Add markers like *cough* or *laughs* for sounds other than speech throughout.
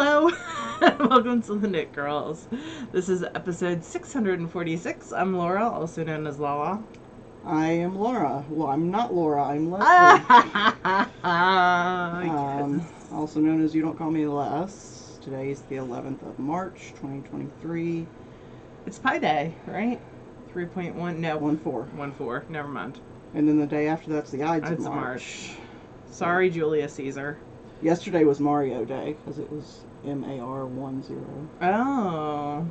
Hello, *laughs* welcome to the Knit Girls. This is episode 646. I'm Laura, also known as Lala. I am Laura. Well, I'm not Laura. I'm *laughs* Leslie. Ah, um, yes. also known as You Don't Call Me Les. Today is the 11th of March, 2023. It's Pi Day, right? 3.1, no, 1 4. 1 4, never mind. And then the day after that's the Ides Ides of of March. Sorry, Julius Caesar. Yesterday was Mario Day because it was M A R 1 0. Oh.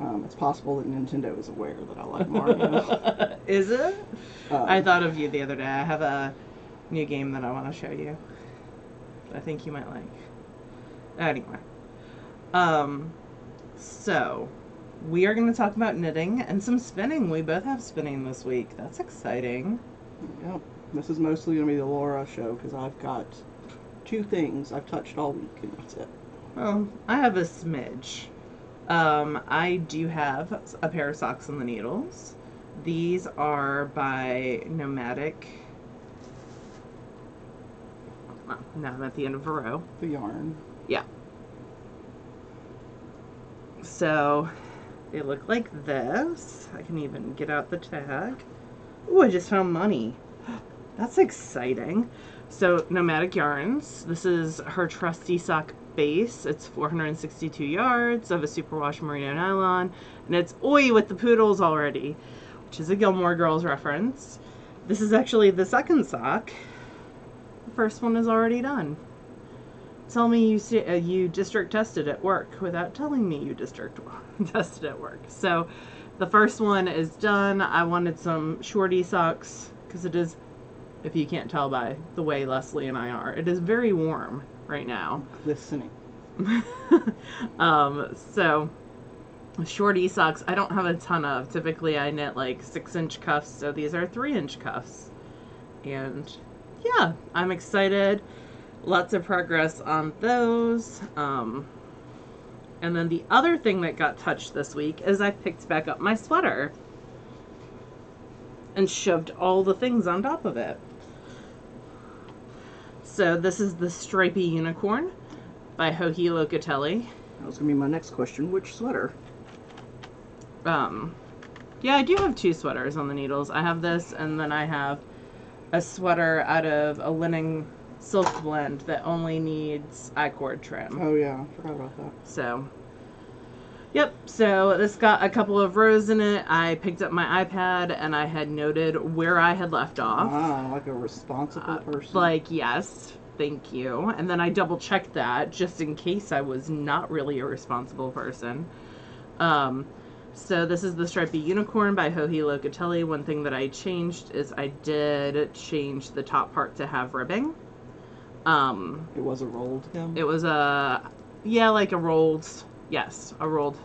Um, it's possible that Nintendo is aware that I like Mario. *laughs* is it? Um, I thought of you the other day. I have a new game that I want to show you. I think you might like. Anyway. Um so we are going to talk about knitting and some spinning. We both have spinning this week. That's exciting. Yep. This is mostly going to be the Laura show because I've got two things I've touched all week and that's it. Well, I have a smidge. Um, I do have a pair of socks on the needles. These are by Nomadic. Well, now I'm at the end of a row. The yarn. Yeah. So they look like this. I can even get out the tag. Ooh, I just found money. *gasps* That's exciting. So Nomadic Yarns. This is her trusty sock base. It's 462 yards of a superwash merino nylon, and it's oi with the poodles already, which is a Gilmore Girls reference. This is actually the second sock. The first one is already done. Tell me you uh, you district tested at work without telling me you district *laughs* tested at work. So, the first one is done. I wanted some shorty socks because it is, if you can't tell by the way Leslie and I are, it is very warm right now. Listening. *laughs* um, so shorty socks I don't have a ton of. Typically I knit like six inch cuffs, so these are three inch cuffs. And yeah, I'm excited. Lots of progress on those. Um, and then the other thing that got touched this week is I picked back up my sweater and shoved all the things on top of it. So this is the Stripy Unicorn by Joji Locatelli. That was going to be my next question. Which sweater? Um, yeah, I do have two sweaters on the needles. I have this, and then I have a sweater out of a linen silk blend that only needs I-cord trim. Oh, yeah. I forgot about that. So, yep. So this got a couple of rows in it. I picked up my iPad and I had noted where I had left off. Ah, like a responsible Uh, person. Like, yes, thank you. And then I double checked that just in case I was not really a responsible person. Um, so this is the Stripy Unicorn by Joji Locatelli. One thing that I changed is I did change the top part to have ribbing. Um, it was a rolled hem. it was a, yeah, like a rolled, yes, a rolled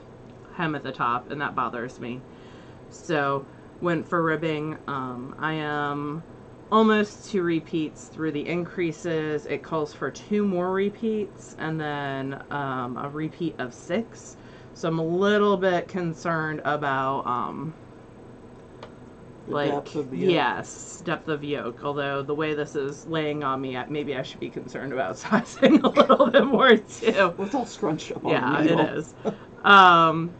hem at the top, and that bothers me. So went for ribbing. Um, I am almost two repeats through the increases. It calls for two more repeats and then um, a repeat of six. So I'm a little bit concerned about um, like depth of the yoke. yes, depth of yoke. Although the way this is laying on me, maybe I should be concerned about *laughs* sizing a little bit more too. Well, it's all scrunched up Yeah, it Um,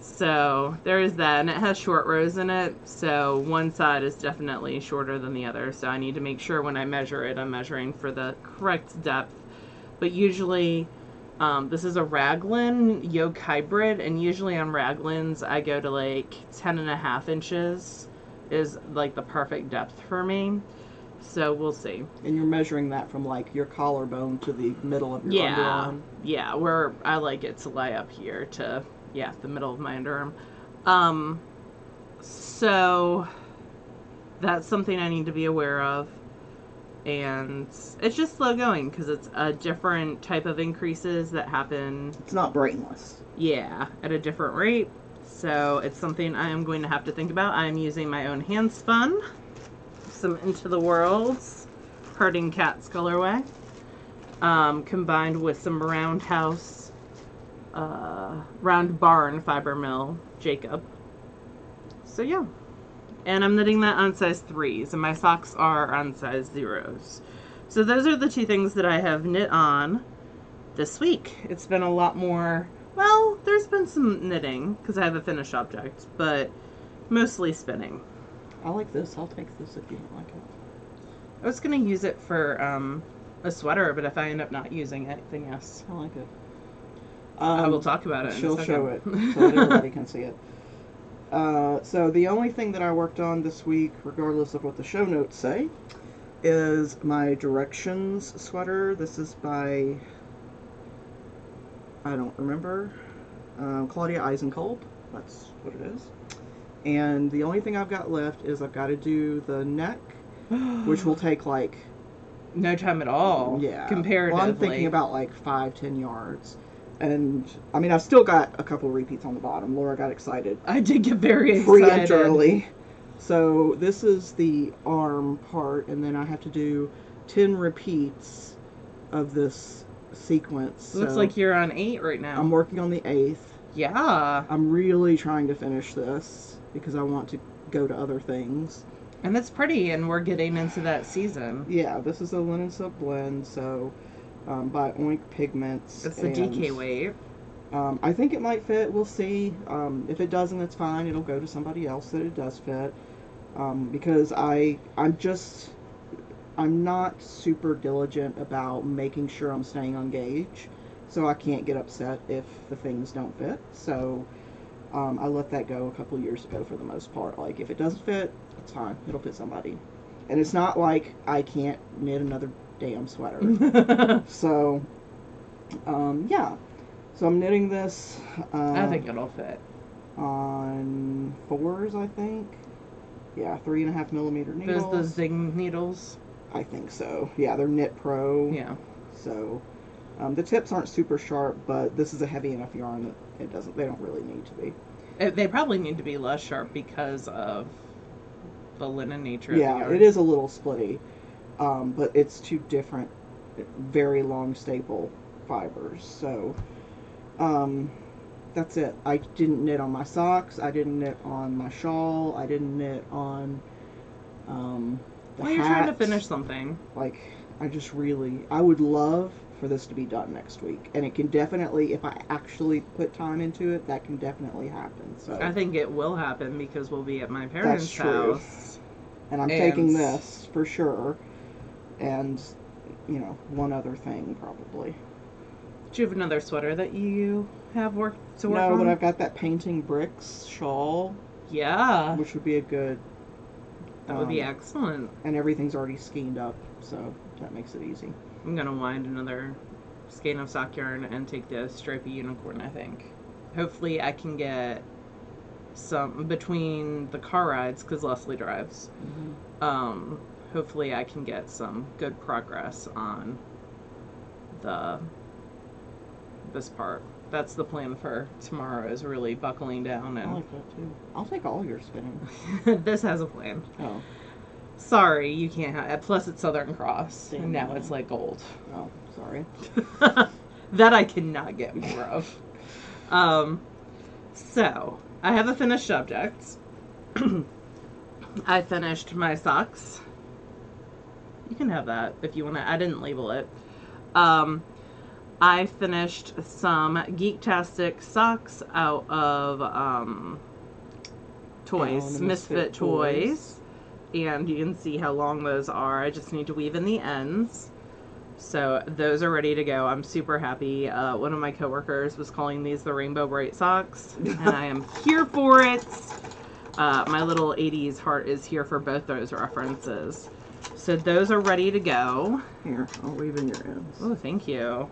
so there's that, and it has short rows in it. So one side is definitely shorter than the other. So I need to make sure when I measure it, I'm measuring for the correct depth. But usually, um, this is a raglan yoke hybrid, and usually on raglans, I go to like 10 and a half inches is like the perfect depth for me. So we'll see. And you're measuring that from like your collarbone to the middle of your Yeah, underarm. yeah. Where I like it to lie up here to yeah the middle of my underarm. Um, so that's something I need to be aware of, and it's just slow going because it's a different type of increases that happen It's not brainless. yeah at a different rate. So it's something I am going to have to think about. I am using my own hand spun, some Into the Whirled, Herding Cats colorway, um, combined with some Roundhouse, uh, Round Barn Fiber Mill Jacob. So yeah, and I'm knitting that on size threes, and my socks are on size zeros. So those are the two things that I have knit on. this week. It's been a lot more. Well, there's been some knitting because I have a finished object, but mostly spinning. I like this. I'll take this if you don't like it. I was gonna use it for um, a sweater, but if I end up not using it, then yes, I like it. I will Um, talk about it. in a She'll show it so that everybody *laughs* can see it. Uh, so the only thing that I worked on this week, regardless of what the show notes say, is my directions sweater. This is by I don't remember um, Claudia Eisenkolb. That's what it is. And the only thing I've got left is I've got to do the neck, *gasps* which will take like no time at all. yeah. comparatively. Well, I'm thinking about like five, ten yards. And I mean, I've still got a couple repeats on the bottom. Laura got excited I did get very excited. preemptorily. So this is the arm part, and then I have to do ten repeats of this sequence. Looks So like you're on eight right now. I'm working on the eighth. yeah, I'm really trying to finish this because I want to go to other things. and it's pretty, and we're getting into that season. Yeah, this is a linen silk blend, so um, by Oink Pigments. It's the and- DK weight. Um, I think it might fit. We'll see. Um, if it doesn't, it's fine. It'll go to somebody else that it does fit. Um, because I, I'm just, I'm not super diligent about making sure I'm staying on gauge, so I can't get upset if the things don't fit. So, um, I let that go a couple years ago for the most part. Like if it doesn't fit, it's fine. It'll fit somebody. And it's not like I can't knit another damn sweater. *laughs* So, um, yeah. So I'm knitting this. Uh, I think it'll fit. on fours, I think. Yeah, three and a half millimeter There's needles. the zing needles. I think so. Yeah, they're Knit Pro. Yeah. So, um, the tips aren't super sharp, but this is a heavy enough yarn that it doesn't. They don't really need to be. Uh, They probably need to be less sharp because of the linen nature Yeah, it is a little splitty, um, but it's two different, very long staple fibers. So, um, that's it. I didn't knit on my socks. I didn't knit on my shawl. I didn't knit on um, the Well, you're trying to finish something. Like, I just really, I would love for this to be done next week, and it can definitely, if I actually put time into it, that can definitely happen. So, I think it will happen because we'll be at my parents' true. house. and I'm and- taking this for sure, and you know, one other thing probably. Do you have another sweater that you have work to work no, on? but I've got that painting bricks shawl, Yeah, which would be a good, that would be um, excellent. and everything's already skeined up, so that makes it easy. I'm gonna wind another skein of sock yarn and take the stripy unicorn. I think. Hopefully, I can get some between the car rides because Leslie drives. Um, hopefully, I can get some good progress on the this part. That's the plan for tomorrow. Is really buckling down I and like that too. I'll take all your spinning. *laughs* this has a plan. Oh, Sorry, you can't have. Plus, it's Southern Cross, Damn and now it. it's like gold. oh, sorry. *laughs* that I cannot get more of. Um, so I have a finished object. *clears throat* I finished my socks. You can have that if you want to. I didn't label it. Um, I finished some Geektastic socks out of um, toys, Oh, Misfit, Misfit toys. toys. And you can see how long those are. I just need to weave in the ends. So those are ready to go. I'm super happy. Uh, one of my coworkers was calling these the Rainbow Brite socks, and I am *laughs* here for it. Uh, my little 80s heart is here for both those references. So those are ready to go. Here, I'll weave in your ends. Oh, thank you.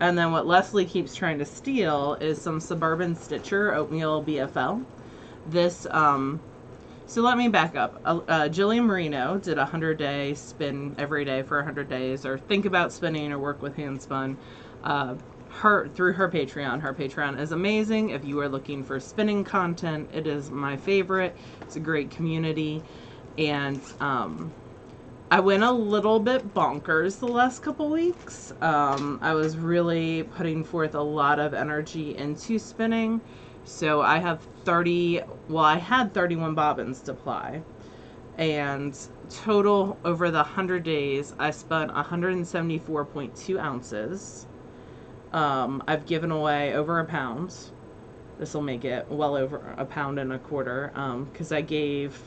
And then what Leslie keeps trying to steal is some Suburban Stitcher Oatmeal BFL. This, um, so let me back up. Uh, uh, Jillian Moreno did a 100 day spin every day for 100 days, or think about spinning or work with handspun. Uh, her through her Patreon. Her Patreon is amazing. If you are looking for spinning content, it is my favorite. It's a great community, and um, I went a little bit bonkers the last couple weeks. Um, I was really putting forth a lot of energy into spinning. So I have 30, well, I had 31 bobbins to ply. And total over the 100 days, I spun 174.2 ounces. Um, I've given away over a pound. This will make it well over a pound and a quarter because I gave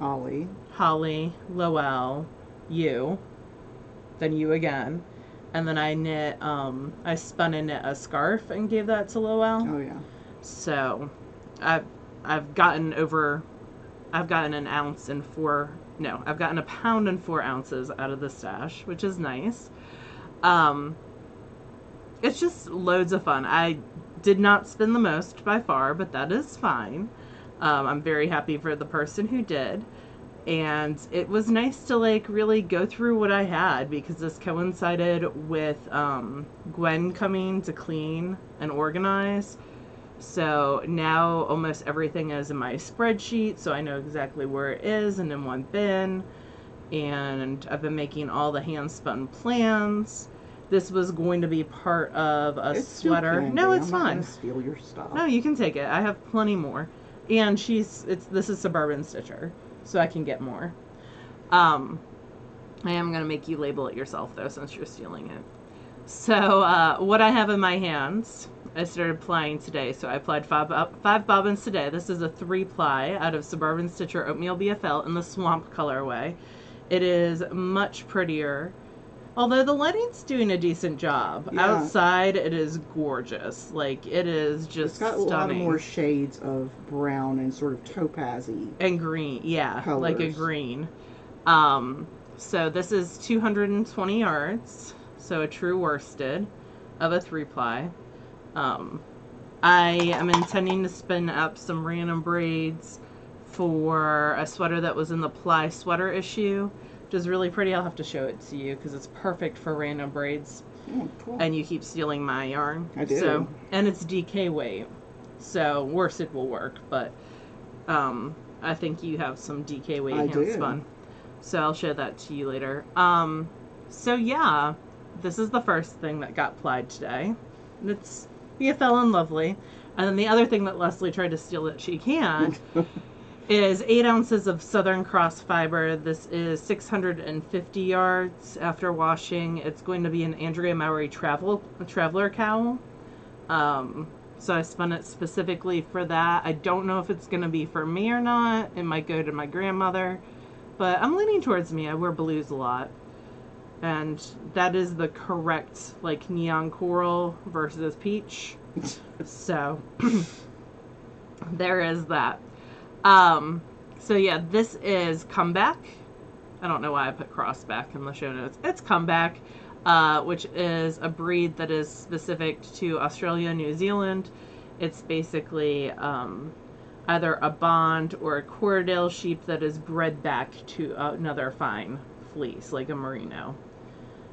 Holly. Holly, Lowell, you, then you again, and then I knit. Um, I spun and knit a scarf and gave that to Lowell. Oh yeah. So, I've I've gotten over, I've gotten an ounce and four. No, I've gotten a pound and four ounces out of the stash, which is nice. Um, it's just loads of fun. I did not spin the most by far, but that is fine. Um, I'm very happy for the person who did. And it was nice to like really go through what I had because this coincided with um, Gwen coming to clean and organize. So now almost everything is in my spreadsheet, so I know exactly where it is and in one bin. And I've been making all the hand spun plans. This was going to be part of a It's sweater. No, it's fine. steal your stuff. No, you can take it. I have plenty more. And she's it's this is suburban stitcher, so I can get more. Um I am gonna make you label it yourself though, since you're stealing it. So uh, what I have in my hands, I started plying today. So I applied five five bobbins today. This is a three ply out of Suburban Stitcher Oatmeal BFL in the Swamp colorway. It is much prettier. Although the lighting's doing a decent job. Yeah. Outside it is gorgeous. Like it is just It's got a lot of more shades of brown and sort of topazzy. and green yeah like a green um so this is 220 yards so a true worsted of a three ply um i am intending to spin up some random braids for a sweater that was in the ply sweater issue is really pretty i'll have to show it to you because it's perfect for random braids Oh, cool. and you keep stealing my yarn. I do. So, and it's DK weight, so worsted will work. But um, I think you have some DK weight I hand do. spun, so I'll show that to you later. Um, so yeah, this is the first thing that got plied today. And It's BFL and lovely, and then the other thing that Leslie tried to steal that she can *laughs* is eight ounces of Southern Cross fiber. This is 650 yards after washing. It's going to be an Andrea Mowry travel traveler cowl. Um, so I spun it specifically for that. I don't know if it's going to be for me or not. It might go to my grandmother, but I'm leaning towards me. I wear blues a lot. And that is the correct like neon coral versus peach. *laughs* So *clears throat* there is that. Um, so yeah, this is comeback. I don't know why I put crossback in the show notes. It's comeback, uh, which is a breed that is specific to Australia, New Zealand. It's basically um, either a bond or a Corriedale sheep that is bred back to another fine fleece, like a merino.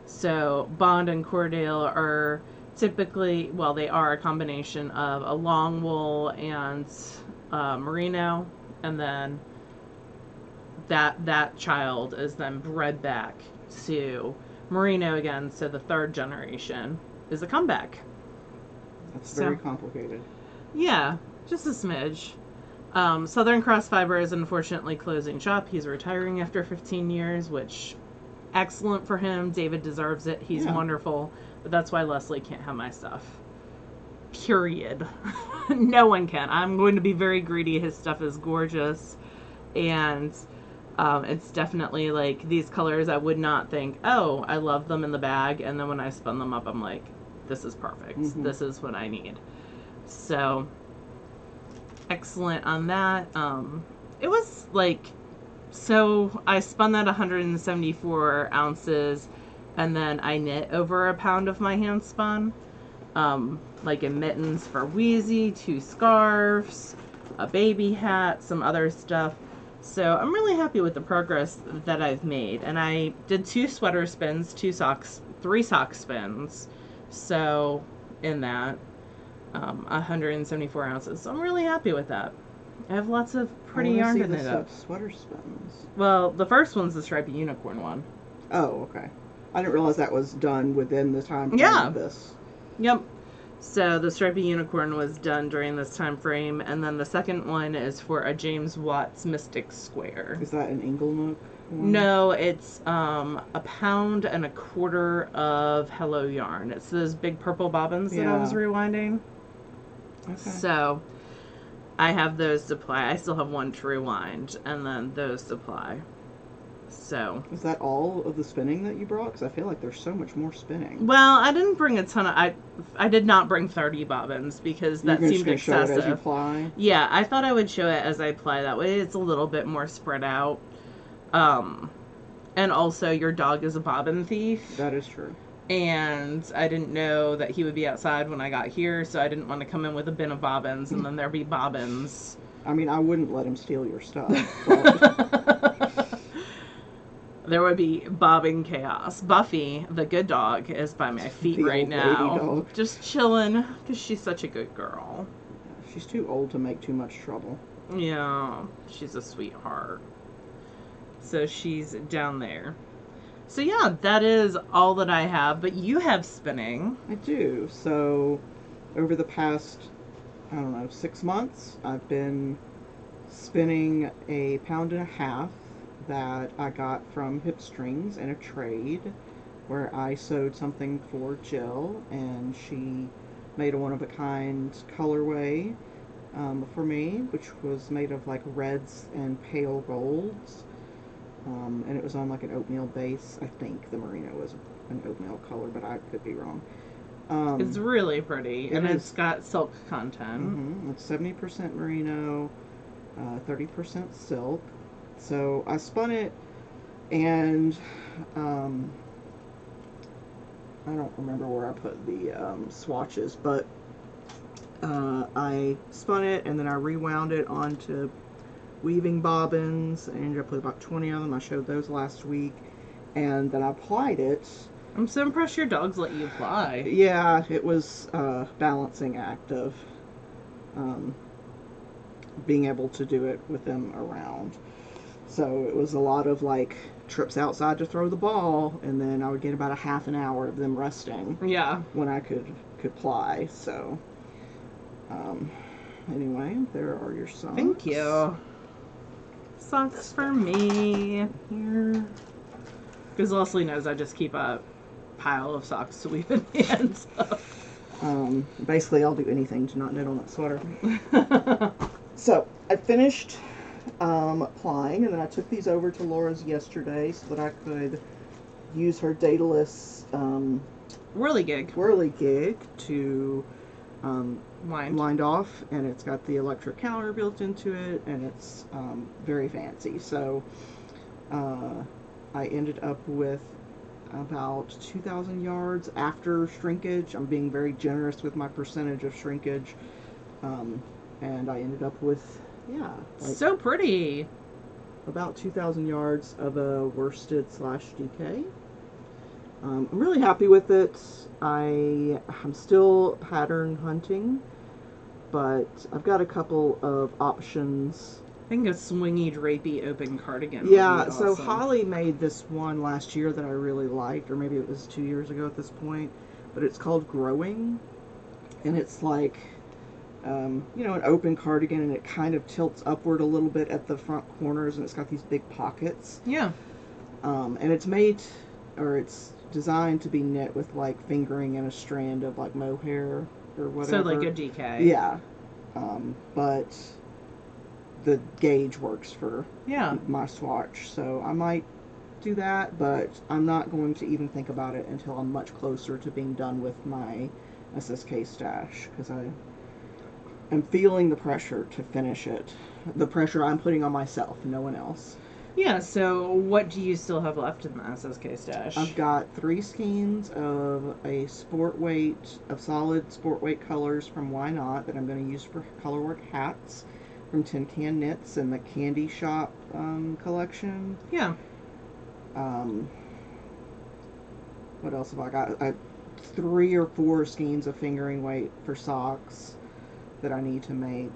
So Bond and Corriedale are typically, well, they are a combination of a long wool and uh, merino, and then that that child is then bred back to merino again. So the third generation is a comeback. That's So- very complicated. Yeah, just a smidge. Um, Southern Cross Fiber is unfortunately closing shop. He's retiring after 15 years, which excellent for him. David deserves it. He's Yeah. wonderful. But that's why Leslie can't have my stuff. Period. *laughs* no one can. I'm going to be very greedy. His stuff is gorgeous. And um, it's definitely like these colors I would not think, oh, I love them in the bag. And then when I spun them up, I'm like, this is perfect. Mhm. This is what I need. So excellent on that. Um, it was like so I spun that 174 ounces, and then I knit over a pound of my hand spun, um, like in mittens for Wheezy, two scarves, a baby hat, some other stuff. So I'm really happy with the progress that I've made, and I did two sweater spins, two socks, three sock spins. So in that, um, 174 ounces. So I'm really happy with that. I have lots of pretty yarn to knit the up. sweater spins. Well, the first one's the stripy unicorn one. Oh, okay. I didn't realize that was done within the time frame Yeah. of this. Yep. So the stripy unicorn was done during this time frame, and then the second one is for a James Watts Mystic Square. Is that an Inglenook? one? No, it's um, a pound and a quarter of Hello Yarn. It's those big purple bobbins that I was rewinding. Okay. So I have those supply. I still have one to rewind, and then those play. So, Is that all of the spinning that you brought? Because I feel like there's so much more spinning. well, I didn't bring a ton of. I I did not bring thirty bobbins because that seemed just gonna show it as you excessive. Yeah, I thought I would show it as I play. That way, it's a little bit more spread out. Um, and also, your dog is a bobbin thief. That is true. and I didn't know that he would be outside when I got here, so I didn't want to come in with a bin of bobbins and then there be bobbins. I mean, I wouldn't let him steal your stuff. *laughs* But there would be bobbing chaos. Buffy, the good dog, is by my feet The right now, just chilling because she's such a good girl. she's too old to make too much trouble. Yeah, she's a sweetheart. So she's down there. So yeah, that is all that I have. But you have spinning. I do. So, over the past, I don't know, six months, I've been spinning a pound and a half that I got from Hip Strings in a trade where I sewed something for Jill and she made a one of a kind colorway um, for me, which was made of like reds and pale golds. Um, and it was on like an oatmeal base. I think the merino was an oatmeal color, but I could be wrong. Um, It's really pretty, it and is. it's got silk content. mhm, It's seventy percent merino, uh, thirty percent silk. So I spun it, and um, I don't remember where I put the um, swatches, but uh, I spun it and then I rewound it onto weaving bobbins. I ended up with about twenty of them. I showed those last week, and then I applied it. I'm so impressed your dogs let you fly. Yeah, it was a balancing act of um, being able to do it with them around. So it was a lot of like trips outside to throw the ball, and then I would get about a half an hour of them resting Yeah. when I could could ply. So um, anyway, there are your socks. Thank you. Socks for me. Here. Because Leslie knows I just keep a pile of socks to weave in the end. So. Um, basically, I'll do anything to not knit on that sweater. *laughs* So I finished um, applying, and then I took these over to Laura's yesterday so that I could use her Daedalus um, Whirly gig. whirly gig to um, lined off, and it's got the electric counter built into it, and it's um, very fancy. So uh, I ended up with about 2,000 yards after shrinkage. I'm being very generous with my percentage of shrinkage, um, and I ended up with yeah, like so pretty. about 2,000 yards of a worsted slash DK. Um, I'm really happy with it. I I'm still pattern hunting, but I've got a couple of options. I think a swingy, drapey, open cardigan. Yeah, be so. Holly made this one last year that I really liked, or maybe it was two years ago at this point. But it's called Growing, and it's like, um, you know, an open cardigan, and it kind of tilts upward a little bit at the front corners, and it's got these big pockets. Yeah. Um, and it's made, or it's designed to be knit with like fingering and a strand of like mohair or whatever. So like a DK. Yeah. Um, but the gauge works for Yeah. my swatch, so I might do that, but I'm not going to even think about it until I'm much closer to being done with my SSK stash because I am feeling the pressure to finish it. The pressure I'm putting on myself, no one else. Yeah, so what do you still have left in the SSK stash? I've got three skeins of a sport weight of solid sport weight colors from Why Not that I'm going to use for colorwork hats from Tin Can Knits and the Candy Shop um, collection. yeah. Um, what else have I got? I, three or four skeins of fingering weight for socks that I need to make.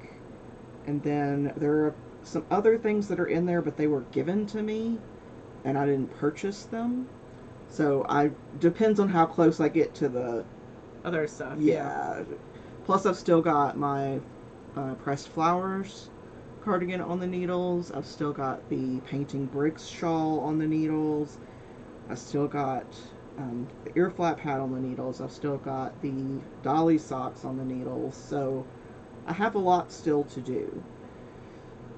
And then there are some other things that are in there, but they were given to me and I didn't purchase them. So I depends on how close I get to the Other stuff. yeah. Plus I've still got my uh, pressed flowers cardigan on the needles. I've still got the painting bricks shawl on the needles. I still got um, the ear flap hat on the needles. I've still got the dolly socks on the needles. So I have a lot still to do.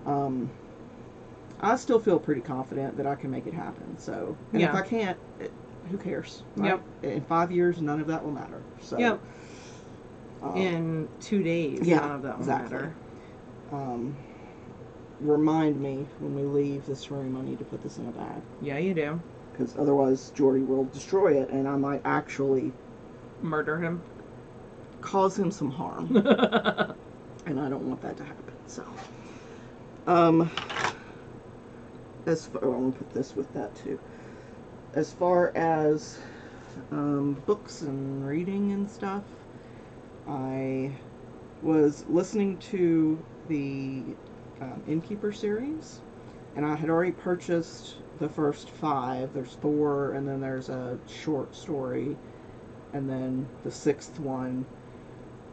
Um, I still feel pretty confident that I can make it happen. So, and if I can't, it, who cares? right? Yep. In five years, none of that will matter. So, Yep. um, In two days, yeah, none of that will exactly. matter. um, remind me when we leave this room. I need to put this in a bag Yeah, you do. because otherwise Jordy will destroy it, and I might actually Murder him. cause him some harm, *laughs* and I don't want that to happen. So, um, as far, I'm gonna put this with that too. As far as um, books and reading and stuff, I was listening to the um, Innkeeper series, and I had already purchased the first five. There's four, and then there's a short story, and then the sixth one.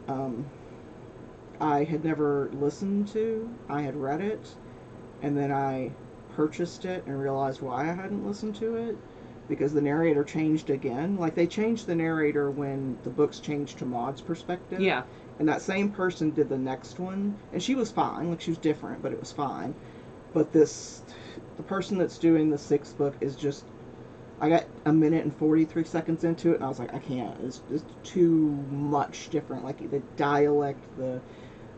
Um, I had never listened to. I had read it, and then I purchased it and realized why I hadn't listened to it because the narrator changed again. Like they changed the narrator when the books changed to Maud's perspective. yeah. And that same person did the next one, and she was fine. Like she was different, but it was fine. But this, the person that's doing the sixth book is just. I got a minute and forty three seconds into it, and I was like, I can't. It's just too much different. Like the dialect, the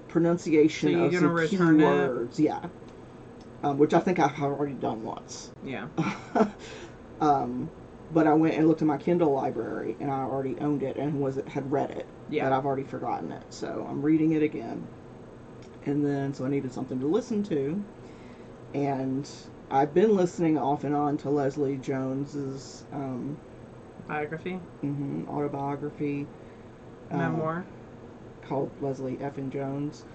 pronunciation So of some key it? words. Yeah. Um, which I think I've already done once. *laughs* Yeah. um, but I went and looked at my Kindle library, and I already owned it and was had read it. Yeah. But I've already forgotten it, so I'm reading it again. And then, so I needed something to listen to, and I've been listening off and on to Leslie Jones's um, Biography. mhm, autobiography. um, Memoir. Called Leslie Effin Jones.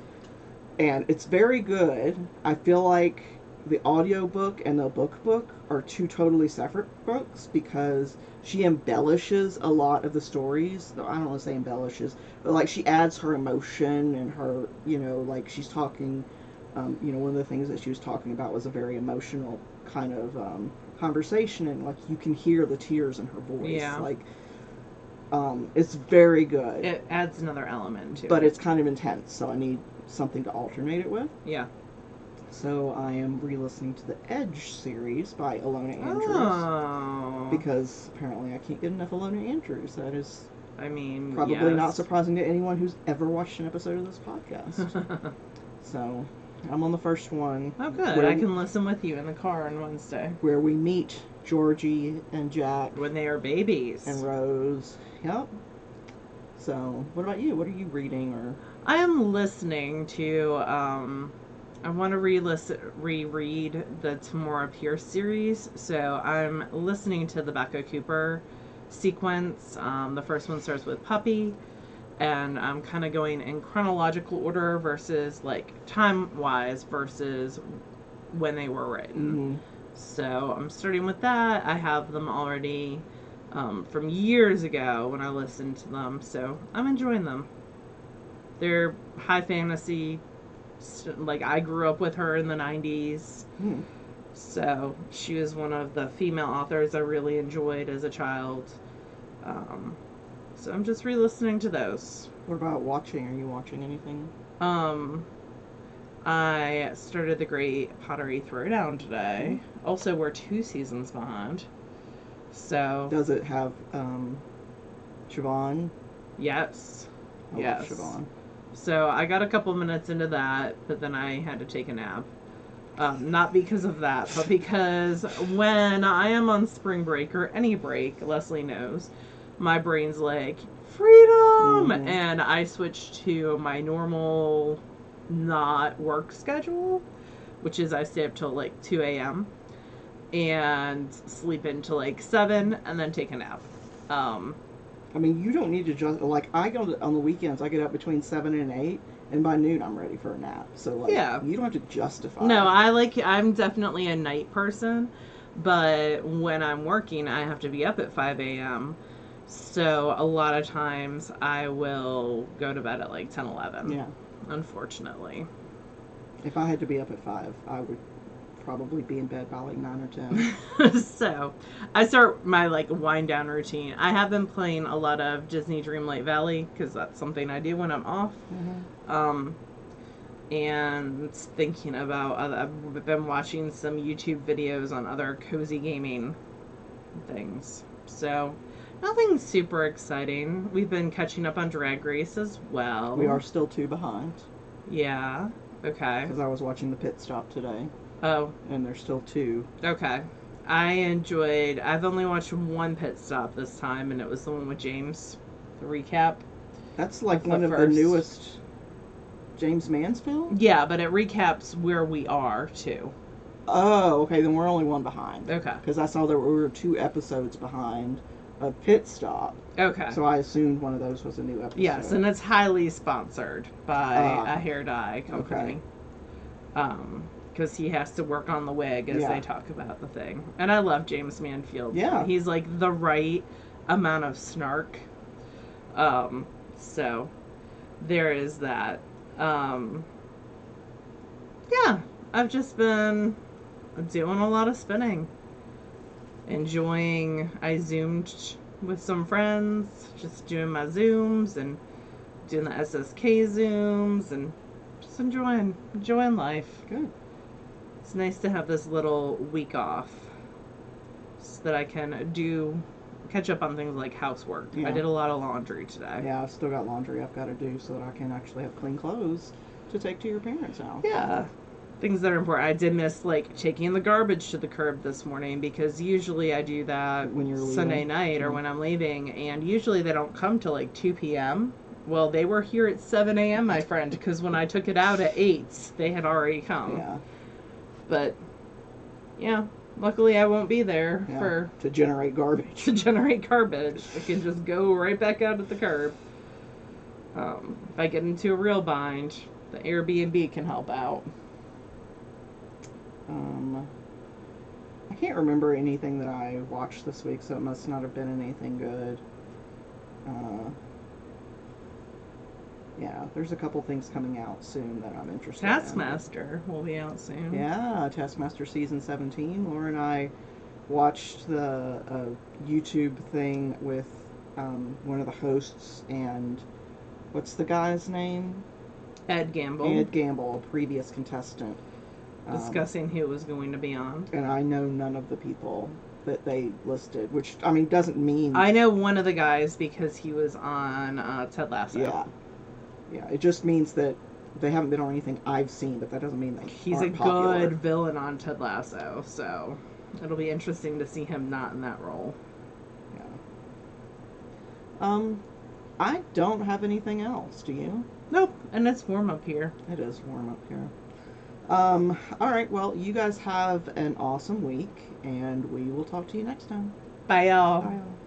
And it's very good. I feel like the audiobook and the book book are two totally separate books because she embellishes a lot of the stories. I don't want to say embellishes, but like she adds her emotion and her, you know, like she's talking. Um, you know, one of the things that she was talking about was a very emotional kind of um, conversation, and like you can hear the tears in her voice. Yeah. Like, um, it's very good It adds another element to but it. it's kind of intense, so I need something to alternate it with. Yeah. So I am re-listening to the Edge series by Ilona Andrews Oh. because apparently I can't get enough Ilona Andrews. That is I mean, probably yes. not surprising to anyone who's ever watched an episode of this podcast. *laughs* so I'm on the first one. oh, good. Where I we- can listen with you in the car on Wednesday where we meet Georgie and Jack when they are babies. and Rose. Yep. So what about you? What are you reading or? I am listening to. Um, I want to re-listen, reread the Tamora Pierce series, so I'm listening to the Beka Cooper sequence. Um, the first one starts with Puppy, and I'm kind of going in chronological order versus like time-wise versus when they were written. Mhm. So I'm starting with that. I have them already um, from years ago when I listened to them, so I'm enjoying them. They're high fantasy. Like I grew up with her in the 90s, Hmm. so she was one of the female authors I really enjoyed as a child. Um, so I'm just re-listening to those. What about watching? Are you watching anything? Um, I started the Great Pottery Throwdown today. Also, we're two seasons behind. So, Does it have um, Siobhan? yes. I Yes. Siobhan. So, I got a couple minutes into that, but then I had to take a nap. Um, not because of that, but because when I am on spring break or any break, Leslie knows, my brain's like, freedom! Mhm. And I switch to my normal, not work schedule, which is I stay up till like 2 a.m. and sleep until like 7 and then take a nap. Um, I mean, you don't need to just like I go to, on the weekends. I get up between seven and eight, and by noon I'm ready for a nap. So like, Yeah. you don't have to justify. No, it. I like I'm definitely a night person, but when I'm working, I have to be up at 5 a.m. So a lot of times I will go to bed at like 10, 11. yeah. Unfortunately. If I had to be up at five, I would probably be in bed by like nine or ten. *laughs* so I start my like wind down routine. I have been playing a lot of Disney Dreamlight Valley because that's something I do when I'm off. Um, and thinking about other, I've been watching some YouTube videos on other cozy gaming things. So nothing super exciting. We've been catching up on Drag Race as well. We are still two behind Yeah. Okay. because I was watching the pit stop today, Oh, and there's still two. Okay. I enjoyed. I've only watched one pit stop this time, and it was the one with James. The recap. That's like one the of the newest James Mansfield. Yeah, but it recaps where we are too. Oh, okay. Then we're only one behind Okay. because I saw there were two episodes behind a pit stop, Okay. so I assumed one of those was a new episode. yes, and it's highly sponsored by Ah. a hair dye company. Okay. Um, because he has to work on the wig as Yeah. they talk about the thing, and I love James Manfield. Yeah. He's like the right amount of snark. Um, so there is that. Um, yeah, I've just been doing a lot of spinning, enjoying. I zoomed with some friends, just doing my zooms and doing the SSK zooms and just enjoying enjoying life. good. It's nice to have this little week off so that I can do catch up on things like housework. Yeah. I did a lot of laundry today. Yeah, I've still got laundry I've got to do so that I can actually have clean clothes to take to your parents' house. Yeah. Things that are important. I did miss like taking the garbage to the curb this morning because usually I do that When you're leaving. Sunday night or Mhm. when I'm leaving, and usually they don't come till like 2 p.m. Well, they were here at 7 a.m., my friend, because when I took it out at 8, they had already come. Yeah, But yeah, luckily I won't be there yeah. for to generate garbage. *laughs* to generate garbage. I can just go right back out at the curb. Um, if I get into a real bind, the Airbnb can help out. Um, I can't remember anything that I watched this week, so it must not have been anything good. Uh, yeah, there's a couple things coming out soon that I'm interested in. Taskmaster will be out soon. Yeah, Taskmaster season 17. Laura and I watched the uh, YouTube thing with um, one of the hosts and what's the guy's name? Ed Gamble Ed Gamble, a previous contestant. Um, discussing who was going to be on. and I know none of the people that they listed, which I mean doesn't mean I know one of the guys because he was on uh, Ted Lasso. yeah, yeah. It just means that they haven't been on anything I've seen, but that doesn't mean they He's a popular. good villain on Ted Lasso, so it'll be interesting to see him not in that role. Yeah. Um, I don't have anything else. Do you? Nope, and it's warm up here. It is warm up here. Um, all right. Well, you guys have an awesome week, and we will talk to you next time. Bye, y'all. Bye. all.